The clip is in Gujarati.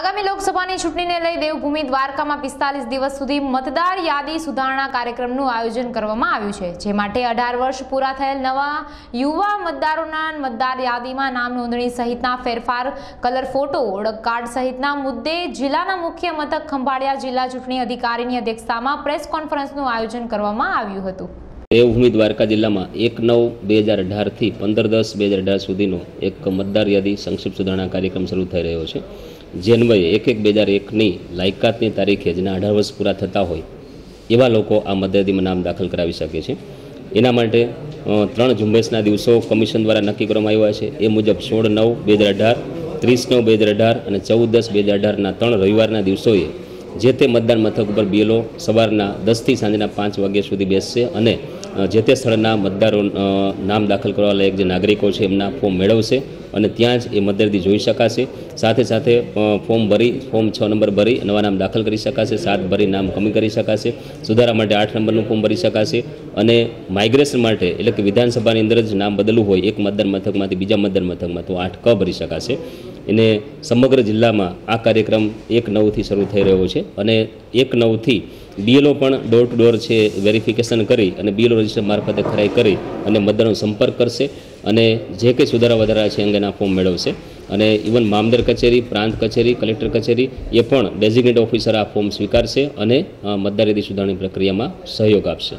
આગામી લોકસભાની ચૂંટણીને લઈ દેવભૂમિ દ્વારકામાં પિસ્તાલીસ દિવસ સુધી મતદાર યાદી સુધારણા કાર્યક્રમનું આયોજન કરવામાં આવ્યું છે, જે માટે અઢાર વર્ષ પૂરા થયેલ નવા યુવા મતદારોના મતદાર યાદીમાં નામ નોંધણી સહિતના ફેરફાર, કલર ફોટો, ઓળખ કાર્ડ સહિતના મુદ્દે જિલ્લાના મુખ્ય મથક ખંભાળિયા જિલ્લા ચૂંટણી અધિકારીની અધ્યક્ષતામાં પ્રેસ કોન્ફરન્સનું આયોજન કરવામાં આવ્યું હતું. દેવભૂમિ દ્વારકા જિલ્લામાં એક નવ બે હજાર અઢારથી પંદર દસ બે હજાર અઢાર સુધીનો એક મતદાર યાદી સંક્ષિપ્ત સુધારણા કાર્યક્રમ શરૂ થઈ રહ્યો છે. જે એક એક બે હજાર એકની લાયકાતની તારીખે જેના અઢાર વર્ષ પૂરા થતા હોય, એવા લોકો આ મદદીમાં નામ દાખલ કરાવી શકે છે. એના માટે ત્રણ ઝુંબેશના દિવસો કમિશન દ્વારા નક્કી કરવામાં આવ્યા છે. એ મુજબ સોળ નવ બે હજાર અઢાર, ત્રીસ નવ બે હજાર અઢાર અને ચૌદ દસ બે હજાર અઢારના ત્રણ રવિવારના દિવસોએ જે તે મતદાન મથક ઉપર બીએલઓ સવારના દસથી સાંજના પાંચ વાગ્યા સુધી બેસશે અને જે તે સ્થળના મતદારો નામ દાખલ કરવા લાયક જે નાગરિકો છે, એમના ફોર્મ મેળવશે અને ત્યાં જ એ મતદારથી જોઈ શકાશે. સાથે સાથે ફોર્મ ભરી, ફોર્મ છ નંબર ભરી નવા નામ દાખલ કરી શકાશે, સાત ભરી નામ કમી કરી શકાશે, સુધારા માટે આઠ નંબરનું ફોર્મ ભરી શકાશે અને માઇગ્રેશન માટે, એટલે કે વિધાનસભાની અંદર જ નામ બદલવું હોય, એક મતદાર મથકમાંથી બીજા મતદાર મથકમાં, તો આઠ ક ભરી શકાશે. એને સમગ્ર જિલ્લામાં આ કાર્યક્રમ એક નવથી શરૂ થઈ રહ્યો છે અને એક નવથી બીએલઓ પણ ડોર ટુ ડોર છે વેરિફિકેશન કરી અને બીએલઓ રજિસ્ટર મારફતે ખરાઈ કરી અને મતદારનો સંપર્ક કરશે અને જે કંઈ સુધારા વધારા છે અંગેના ફોર્મ મેળવશે. અને ઇવન મામદર કચેરી, પ્રાંત કચેરી કલેક્ટર કચેરી એ પણ ડેઝિગ્નેટ ઓફિસર આ ફોર્મ સ્વીકારશે અને મતદાર સુધારણી પ્રક્રિયામાં સહયોગ આપશે.